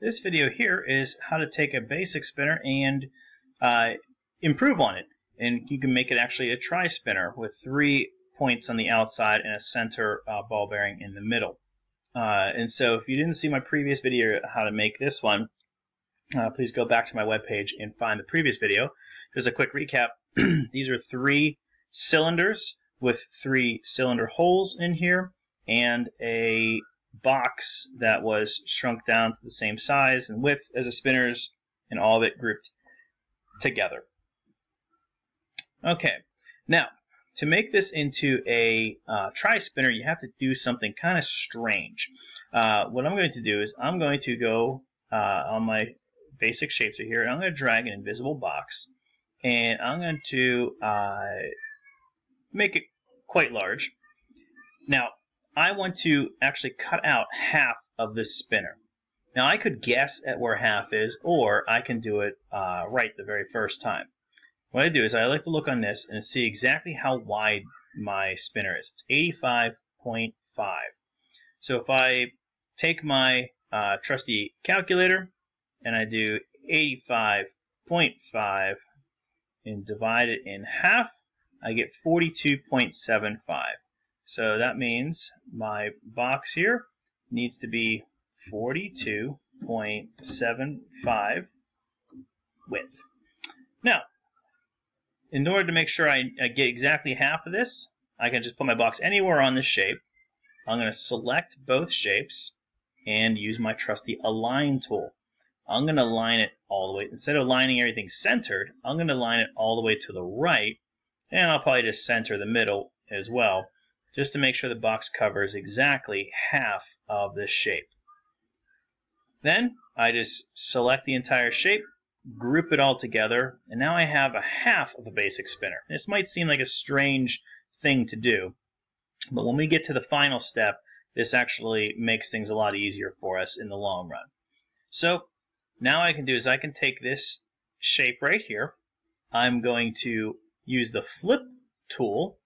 this video here is how to take a basic spinner and uh, improve on it. And you can make it actually a tri-spinner with three points on the outside and a center uh, ball bearing in the middle. Uh, and so if you didn't see my previous video how to make this one, uh, please go back to my webpage and find the previous video. Just a quick recap. These are three cylinders with three cylinder holes in here and a box that was shrunk down to the same size and width as the spinners and all of it grouped together. Okay, now to make this into a uh, tri-spinner you have to do something kind of strange. Uh, what I'm going to do is I'm going to go uh, on my basic shapes right here and I'm going to drag an invisible box and I'm going to uh, make it quite large. Now I want to actually cut out half of this spinner. Now I could guess at where half is, or I can do it uh, right the very first time. What I do is I like to look on this and see exactly how wide my spinner is. It's 85.5. So if I take my uh, trusty calculator and I do 85.5 and divide it in half, I get 42.75. So that means my box here needs to be 42.75 width. Now, in order to make sure I, I, get exactly half of this, I can just put my box anywhere on this shape. I'm going to select both shapes and use my trusty align tool. I'm going to align it all the way, instead of aligning everything centered, I'm going to align it all the way to the right, and I'll probably just center the middle as well just to make sure the box covers exactly half of this shape. Then I just select the entire shape, group it all together, and now I have a half of a basic spinner. This might seem like a strange thing to do, but when we get to the final step, this actually makes things a lot easier for us in the long run. So now I can do is I can take this shape right here. I'm going to use the flip tool.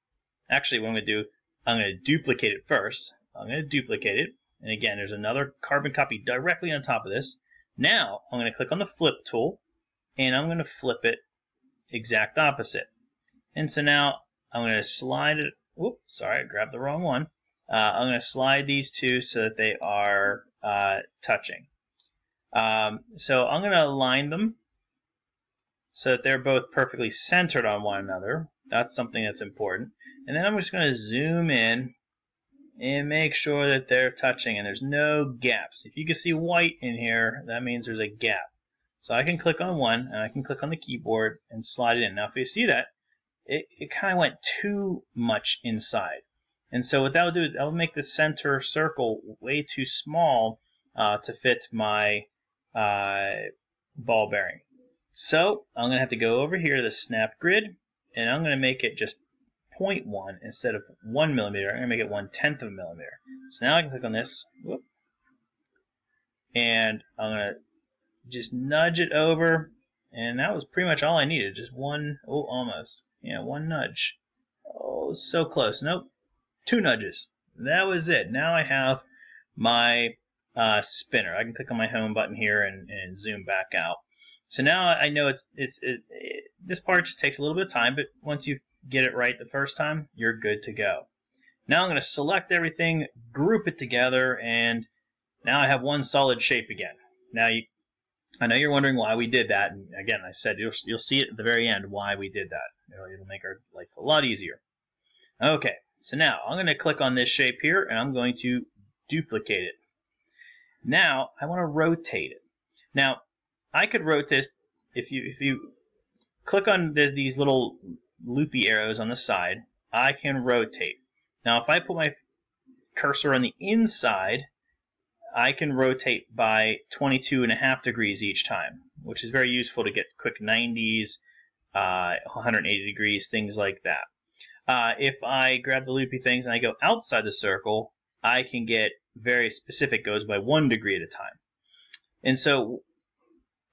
Actually, what I'm going to do I'm going to duplicate it first. I'm going to duplicate it. And again, there's another carbon copy directly on top of this. Now, I'm going to click on the flip tool, and I'm going to flip it exact opposite. And so now I'm going to slide it. Whoop, sorry, I grabbed the wrong one. Uh, I'm going to slide these two so that they are uh, touching. Um, so I'm going to align them so that they're both perfectly centered on one another. That's something that's important. And then I'm just going to zoom in and make sure that they're touching and there's no gaps. If you can see white in here, that means there's a gap. So I can click on one and I can click on the keyboard and slide it in. Now if you see that, it, it kind of went too much inside. And so what that will do is that will make the center circle way too small uh, to fit my uh, ball bearing. So I'm going to have to go over here to the snap grid and I'm going to make it just 0.1 instead of 1 millimeter. I'm going to make it 1 tenth of a millimeter. So now I can click on this, whoop, and I'm going to just nudge it over, and that was pretty much all I needed. Just one, oh, almost. Yeah, one nudge. Oh, so close. Nope, two nudges. That was it. Now I have my uh, spinner. I can click on my home button here and, and zoom back out. So now I know it's it's it, it, this part just takes a little bit of time, but once you get it right the first time, you're good to go. Now I'm going to select everything, group it together, and now I have one solid shape again. Now you, I know you're wondering why we did that, and again, I said you'll, you'll see it at the very end why we did that. It'll, it'll make our life a lot easier. Okay, so now I'm going to click on this shape here, and I'm going to duplicate it. Now I want to rotate it. Now I could rotate this if you if you click on this, these little loopy arrows on the side, I can rotate. Now if I put my cursor on the inside, I can rotate by 22 and a half degrees each time, which is very useful to get quick 90s, uh, 180 degrees, things like that. Uh, if I grab the loopy things and I go outside the circle, I can get very specific, goes by one degree at a time. And so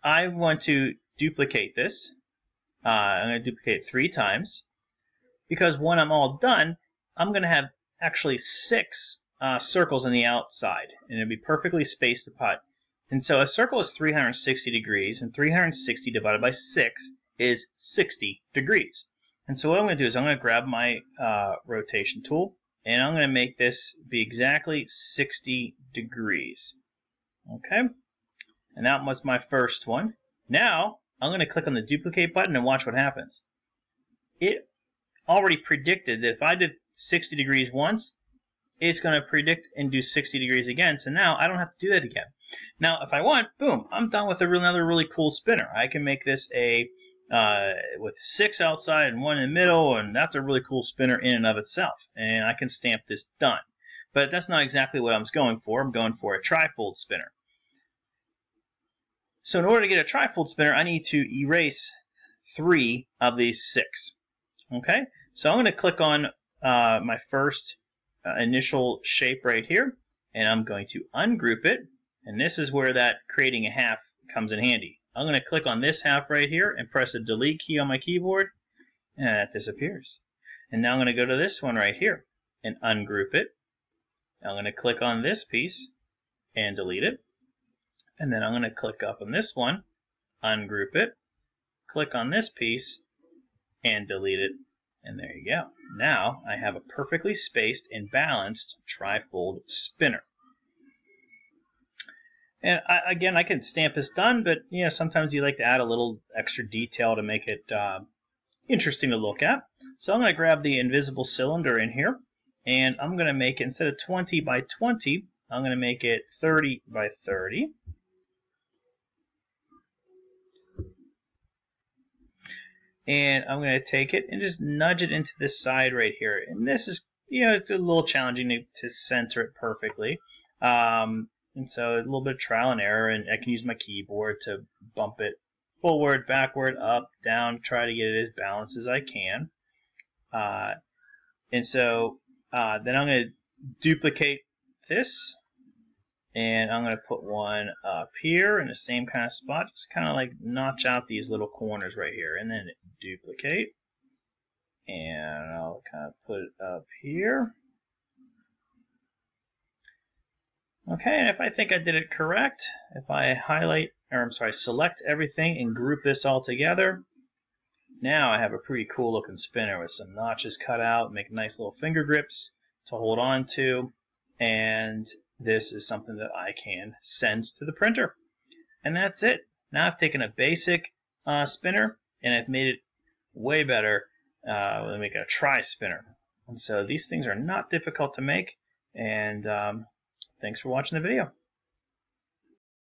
I want to duplicate this uh, I'm going to duplicate three times because when I'm all done, I'm going to have actually six uh, circles on the outside, and it'll be perfectly spaced apart. And so a circle is 360 degrees, and 360 divided by 6 is 60 degrees. And so what I'm going to do is I'm going to grab my uh, rotation tool, and I'm going to make this be exactly 60 degrees. Okay? And that was my first one. Now, I'm going to click on the duplicate button and watch what happens. It already predicted that if I did 60 degrees once, it's going to predict and do 60 degrees again. So now I don't have to do that again. Now, if I want, boom, I'm done with another really cool spinner. I can make this a uh, with six outside and one in the middle, and that's a really cool spinner in and of itself. And I can stamp this done. But that's not exactly what I was going for. I'm going for a trifold spinner. So in order to get a trifold spinner, I need to erase three of these six. Okay, so I'm going to click on uh, my first uh, initial shape right here, and I'm going to ungroup it, and this is where that creating a half comes in handy. I'm going to click on this half right here and press the delete key on my keyboard, and that disappears. And now I'm going to go to this one right here and ungroup it. I'm going to click on this piece and delete it. And then I'm going to click up on this one, ungroup it, click on this piece, and delete it. And there you go. Now I have a perfectly spaced and balanced trifold spinner. And I, again, I can stamp this done, but you know, sometimes you like to add a little extra detail to make it uh, interesting to look at. So I'm going to grab the invisible cylinder in here, and I'm going to make it, instead of 20 by 20, I'm going to make it 30 by 30. And I'm going to take it and just nudge it into this side right here. And this is, you know, it's a little challenging to, to center it perfectly. Um, and so a little bit of trial and error, and I can use my keyboard to bump it forward, backward, up, down, try to get it as balanced as I can. Uh, and so uh, then I'm going to duplicate this, and I'm going to put one up here in the same kind of spot, just kind of like notch out these little corners right here, and then duplicate, and I'll kind of put it up here. Okay, and if I think I did it correct, if I highlight, or I'm sorry, select everything and group this all together, now I have a pretty cool looking spinner with some notches cut out, make nice little finger grips to hold on to, and this is something that I can send to the printer. And that's it. Now I've taken a basic uh, spinner and I've made it way better. Uh, let me make a tri spinner. And so these things are not difficult to make, and um, Thanks for watching the video.